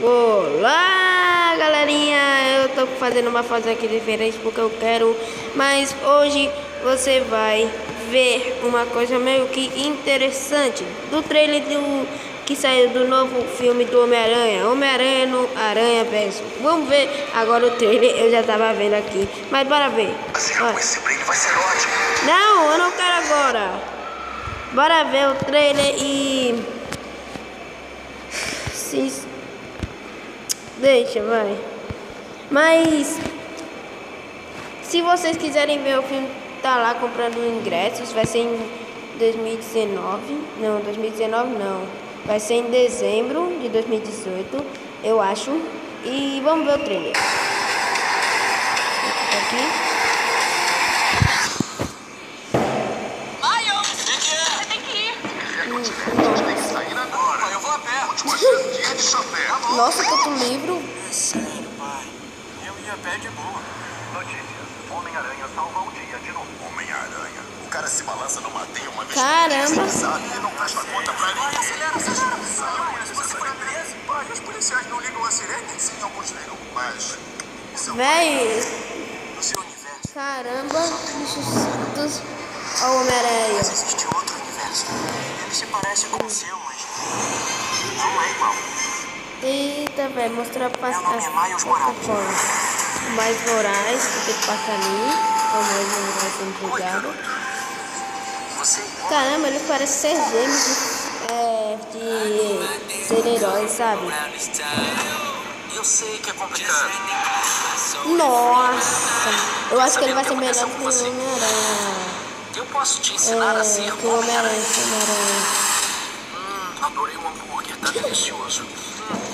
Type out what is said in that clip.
Olá, galerinha! Eu tô fazendo uma foto aqui diferente porque eu quero, mas hoje você vai ver uma coisa meio que interessante do trailer do que saiu do novo filme do Homem-Aranha, Homem-Aranha no Aranha Verso. Vamos ver agora o trailer, eu já tava vendo aqui, mas bora ver. Esse brinde vai ser ótimo. Não, eu não quero agora. Bora ver o trailer e se Deixa, vai. Mas se vocês quiserem ver o filme, tá lá comprando ingressos, vai ser em 2019. Não, 2019 não. Vai ser em dezembro de 2018, eu acho. E vamos ver o trailer. Aqui. Miles! O que é? Você tem que ir. Tem que. Eu vou a pé. Última chapéu. Nossa, quanto livro. Sério, pai. Eu ia pé de boa. Notícias. Homem-Aranha salva o dia de novo. Homem-Aranha. O cara se balança numa teia uma vez Caramba. por dia, sabe? E não presta conta pra Vai, ninguém. acelera, acelera. Sabe, você foi preso. Pai, os policiais não ligam a sirene? Sim, alguns ligam, mas... Véi, caramba, bichos ao Homem-Aranha. existe outro universo. Ele se parece com o seu, mas não é igual. Eita, vai mostrar pa- Meu nome é Miles Morales. plataformas. Mais Moraes, que tem que passar ali. O mais Moraes sendo julgado. Caramba, ele parece ser gêmeo de, é, de ser herói, sabe? Eu sei que é complicado. Nossa, eu acho que ele vai ser melhor que o Homem-Aranha. Eu posso te ensinar a É, ser que o Homem-Aranha, Adorei o hambúrguer, tá delicioso. Hum.